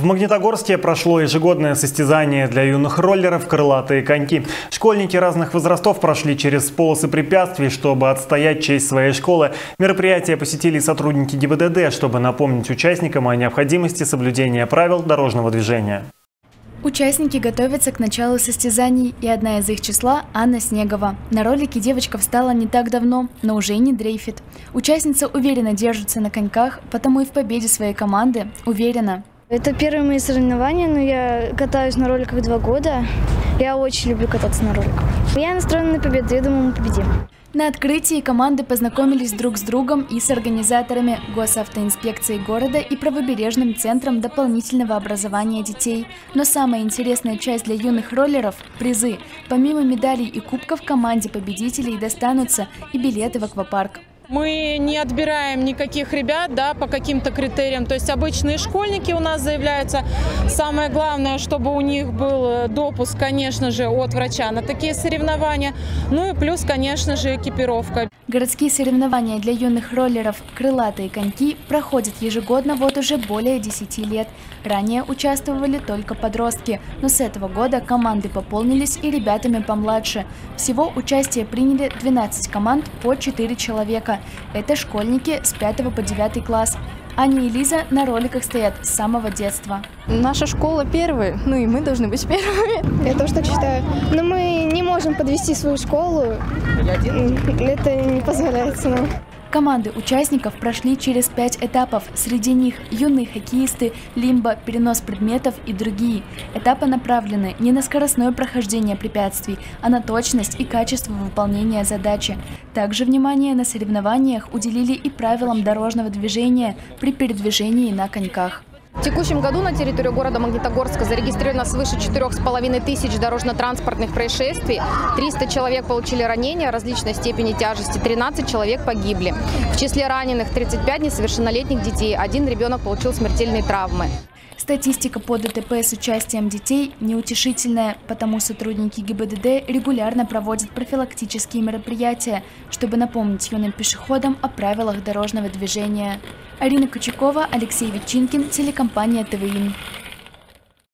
В Магнитогорске прошло ежегодное состязание для юных роллеров «Крылатые коньки». Школьники разных возрастов прошли через полосы препятствий, чтобы отстоять честь своей школы. Мероприятие посетили сотрудники ГИБДД, чтобы напомнить участникам о необходимости соблюдения правил дорожного движения. Участники готовятся к началу состязаний, и одна из их числа – Анна Снегова. На ролике девочка встала не так давно, но уже не дрейфит. Участница уверенно держится на коньках, потому и в победе своей команды уверена. Это первые мои соревнования, но я катаюсь на роликах два года. Я очень люблю кататься на роликах. Я настроена на победу, я думаю, мы победим. На открытии команды познакомились друг с другом и с организаторами госавтоинспекции города и правобережным центром дополнительного образования детей. Но самая интересная часть для юных роллеров – призы. Помимо медалей и кубков команде победителей достанутся и билеты в аквапарк. Мы не отбираем никаких ребят да, по каким-то критериям. То есть обычные школьники у нас заявляются. Самое главное, чтобы у них был допуск, конечно же, от врача на такие соревнования. Ну и плюс, конечно же, экипировка. Городские соревнования для юных роллеров «Крылатые коньки» проходят ежегодно вот уже более 10 лет. Ранее участвовали только подростки, но с этого года команды пополнились и ребятами помладше. Всего участие приняли 12 команд по 4 человека. Это школьники с 5 по 9 класс. Аня и Лиза на роликах стоят с самого детства. Наша школа первая, ну и мы должны быть первыми. Я тоже так считаю. Но мы не можем подвести свою школу. Это не позволяется нам. Команды участников прошли через пять этапов. Среди них юные хоккеисты, лимбо, перенос предметов и другие. Этапы направлены не на скоростное прохождение препятствий, а на точность и качество выполнения задачи. Также внимание на соревнованиях уделили и правилам дорожного движения при передвижении на коньках. В текущем году на территории города Магнитогорска зарегистрировано свыше 4,5 тысяч дорожно-транспортных происшествий. 300 человек получили ранения различной степени тяжести, 13 человек погибли. В числе раненых 35 несовершеннолетних детей, один ребенок получил смертельные травмы. Статистика по ДТП с участием детей неутешительная, потому сотрудники ГИБДД регулярно проводят профилактические мероприятия, чтобы напомнить юным пешеходам о правилах дорожного движения. Арина Кучакова, Алексей Ветчинкин, телекомпания ТВИН.